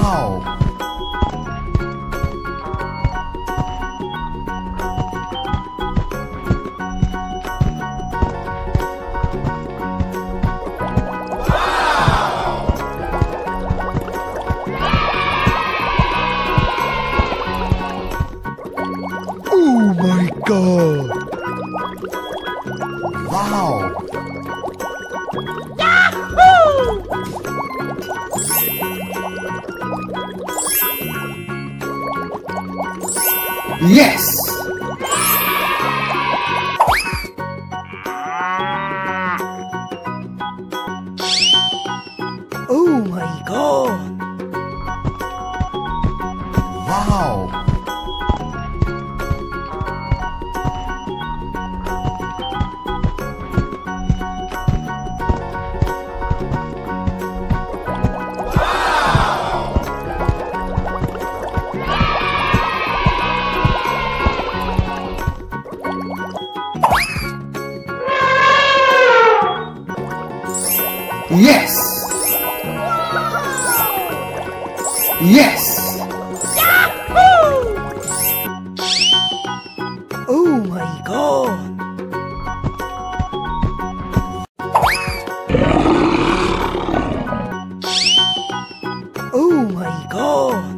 Wow. Oh my god! Wow! Yes! Oh my god! Wow! Yes! Yes! Oh my god! Oh my god!